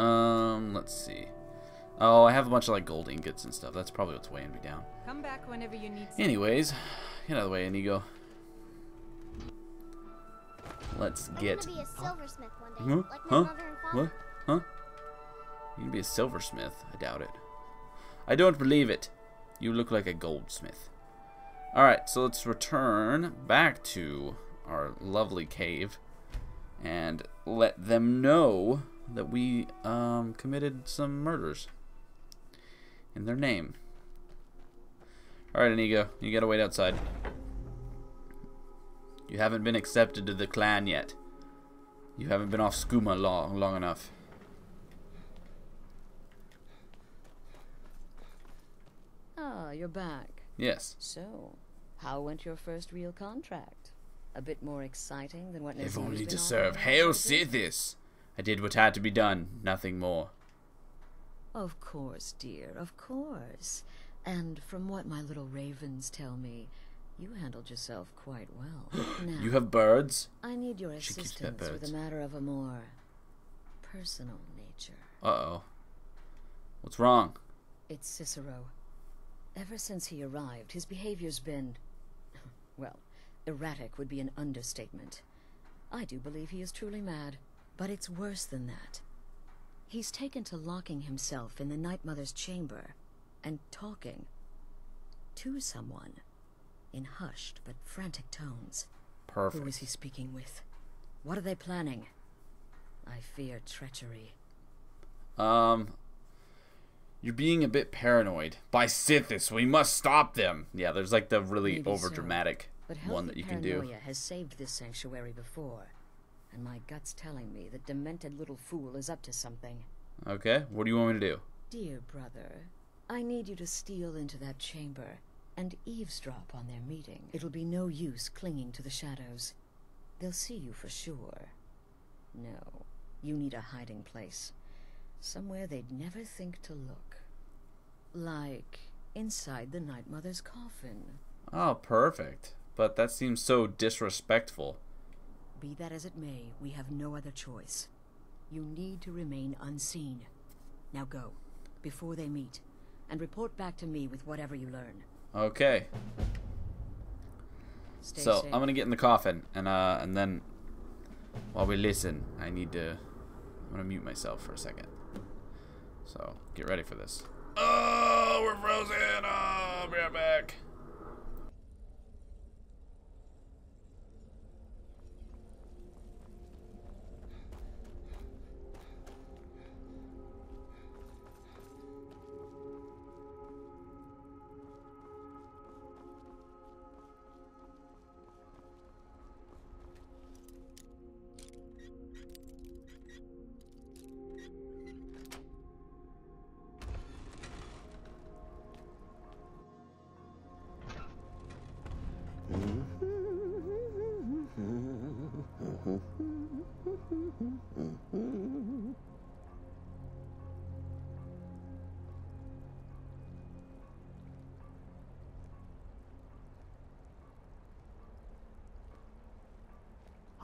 Um, let's see. Oh, I have a bunch of like gold ingots and stuff. That's probably what's weighing me down. Come back whenever you need some. Anyways, get out of the way, Inigo. Let's get. I'm gonna be a silversmith one day, Huh? like my Huh? mother and father. What? Huh? You can be a silversmith? I doubt it. I don't believe it. You look like a goldsmith. Alright, so let's return back to our lovely cave and let them know that we um, committed some murders in their name. Alright, Inigo, you gotta wait outside. You haven't been accepted to the clan yet. You haven't been off skooma long, long enough. Ah, you're back. Yes. So, how went your first real contract? A bit more exciting than what If only to serve Hail? Sithis. I did what had to be done, nothing more. Of course, dear, of course. And from what my little ravens tell me, you handled yourself quite well. [GASPS] now, You have birds? I need your She assistance with a matter of a more personal nature. Uh-oh. What's wrong? It's Cicero. Ever since he arrived, his behavior's been. [LAUGHS] well, erratic would be an understatement. I do believe he is truly mad, but it's worse than that. He's taken to locking himself in the Night Mother's chamber and talking to someone in hushed but frantic tones. Perfect. Who is he speaking with? What are they planning? I fear treachery. Um, you're being a bit paranoid. By Sithis, we must stop them. Yeah, there's like the really Maybe over dramatic But one that you can do. paranoia has saved this sanctuary before, and my gut's telling me that demented little fool is up to something. Okay, what do you want me to do? Dear brother, I need you to steal into that chamber and eavesdrop on their meeting. It'll be no use clinging to the shadows. They'll see you for sure. No, you need a hiding place. Somewhere they'd never think to look. Like inside the Night Mother's coffin. Oh, perfect. But that seems so disrespectful. Be that as it may, we have no other choice. You need to remain unseen. Now go, before they meet, and report back to me with whatever you learn. Okay. Stay so safe. I'm gonna get in the coffin, and uh, and then while we listen, I need to. I'm gonna mute myself for a second. So get ready for this. Oh, we're frozen. Oh,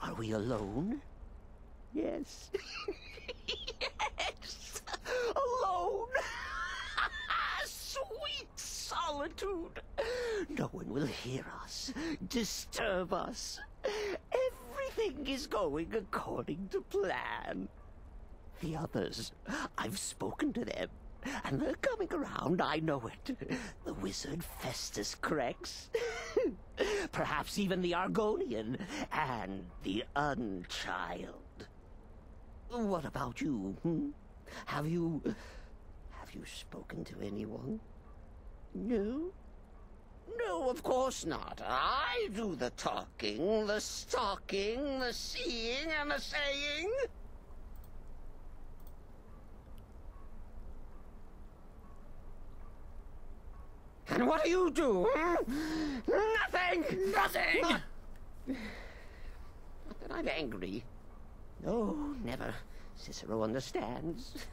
Are we alone? Yes. [LAUGHS] yes. Alone. [LAUGHS] Sweet solitude. No one will hear us, disturb us. Everything is going according to plan. The others, I've spoken to them, and they're coming around, I know it. The wizard Festus Crex. Perhaps even the Argonian, and the Unchild. What about you, hmm? Have you... have you spoken to anyone? No? No, of course not. I do the talking, the stalking, the seeing, and the saying. And what do you do? hmm? Nothing! Nothing! Not, not that I'm angry. No, never. Cicero understands.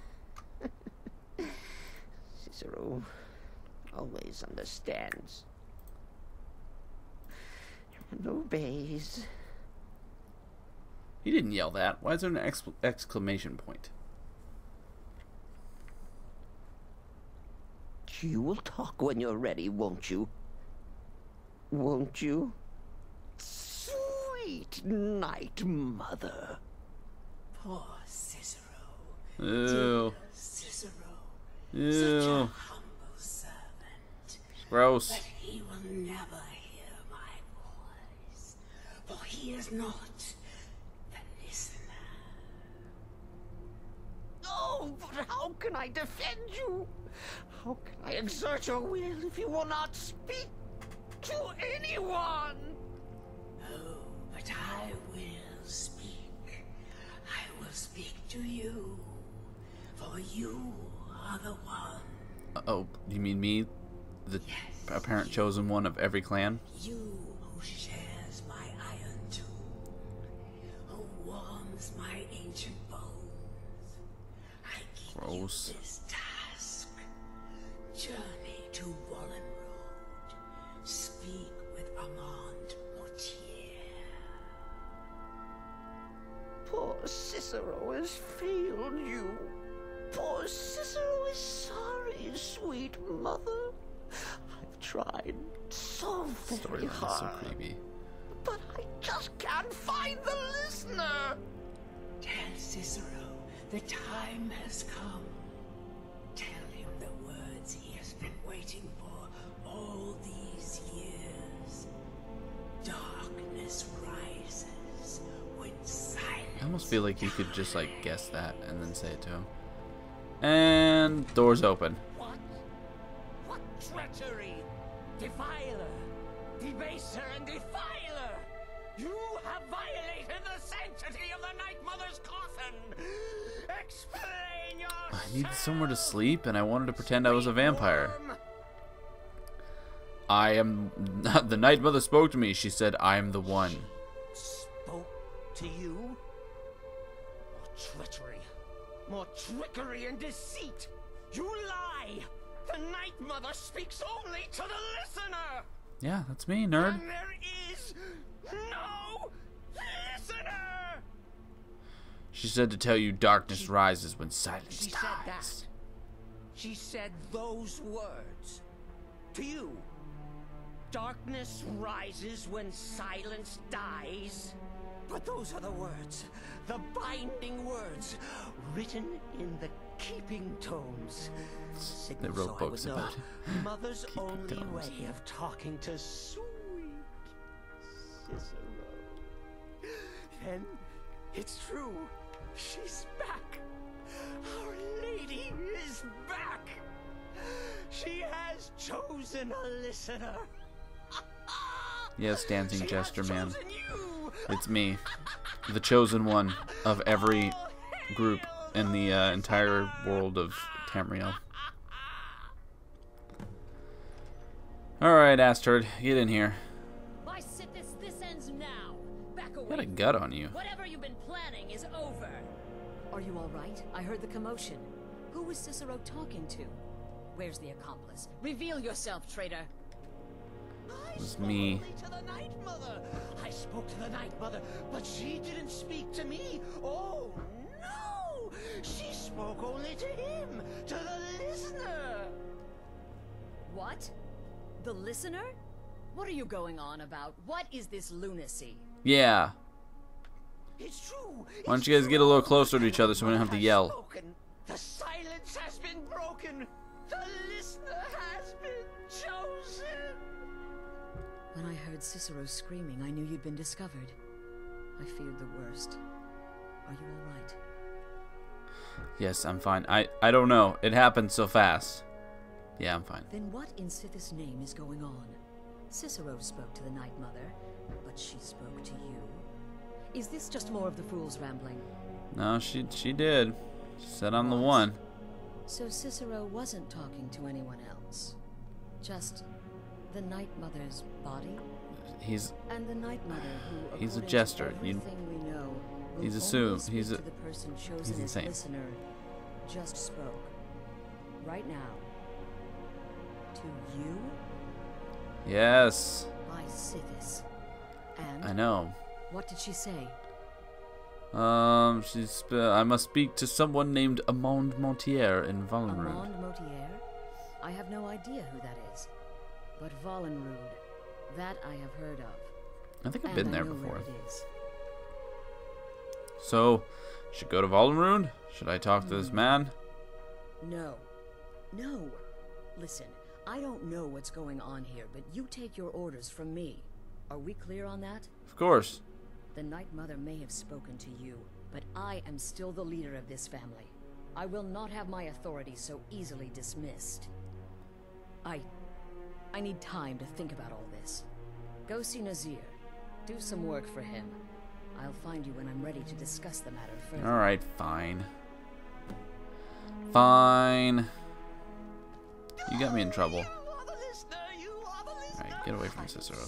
[LAUGHS] Cicero always understands. And obeys. He didn't yell that. Why is there an exc- exclamation point? You will talk when you're ready, won't you? Won't you? Sweet night, mother. Poor Cicero. Ew. Cicero. Such a Ew. humble servant. Gross. But he will never hear my voice. For he is not the listener. Oh, but how can I defend you? How can I exert your will if you will not speak to anyone? Oh, but I will speak. I will speak to you. For you are the one. Oh, you mean me? The apparent chosen one of every clan? You who shares my iron tomb, who warms my ancient bones. I give Gross. Cicero has failed you. Poor Cicero is sorry, sweet mother. I've tried so very Storyline is so hard, creepy. but I just can't find the listener. Tell Cicero the time has come. Tell him the words he has been waiting for all these years. Darkness rises when silence. I almost feel like you could just like guess that and then say it to him. And doors open. What? What treachery! Defiler! Debaser and defiler! You have violated the sanctity of the Night Mother's coffin! Explain yourself! I needed somewhere to sleep and I wanted to pretend I was a vampire. I am. [LAUGHS] The Night Mother spoke to me. She said, I am the one. Spoke to you? Trickery and deceit! You lie! The Night Mother speaks only to the listener! Yeah, that's me, nerd. And there is no listener! She said to tell you darkness rises when silence She said that. She said those words. To you. Darkness rises when silence dies. But those are the words, the binding words, written in the keeping tomes. They wrote so books know about it. [LAUGHS] Mother's Keeping only tomes. way of talking to sweet Cicero. Then it's true. She's back. Our Lady is back. She has chosen a listener. [LAUGHS] Yes, dancing She jester man. It's me, the chosen one of every group in the uh, entire world of Tamriel. Alright, Astrid, get in here. By Sithis, this ends now. Back away. Got a gut on you. Whatever you've been planning is over. Are you all right? I heard the commotion. Who was Cicero talking to? Where's the accomplice? Reveal yourself, traitor. I It was me. to the Night Mother. I spoke to the Night Mother, but she didn't speak to me. Oh no! She spoke only to him, to the listener. What? The listener? What are you going on about? What is this lunacy? Yeah. It's true. Why don't you guys get a little closer to each other so we don't have to yell? spoken. Heard Cicero screaming, I knew you'd been discovered. I feared the worst. Are you all right? Yes, I'm fine. I, I don't know. It happened so fast. Yeah, I'm fine. Then what in Sithis' name is going on? Cicero spoke to the Night Mother, but she spoke to you. Is this just more of the fool's rambling? No, she she did. She said I'm the one. So Cicero wasn't talking to anyone else. Just the Night Mother's body? He's And the Night Mother who He's a jester. You- know, he's assumed- he's a, the person chosen he's insane. listener just spoke. Right now. To you yes. by Sithis. And I know. what did she say? Um, she's. Uh, I must speak to someone named Amaund Motierre in Volunruud. Amaund Motierre? I have no idea who that is. But Volunruud, that I have heard of. I think I've and been there before. Where it is. So, should I go to Volunruud? Should I talk to this Hmm. man? No. No. Listen, I don't know what's going on here, but you take your orders from me. Are we clear on that? Of course. The Night Mother may have spoken to you, but I am still the leader of this family. I will not have my authority so easily dismissed. I. I need time to think about all this. Go see Nazir. Do some work for him. I'll find you when I'm ready to discuss the matter further. Alright, fine. Fine. You got me in trouble. Alright, get away from Cicero.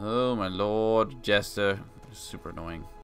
Oh my lord, Jester. Super annoying.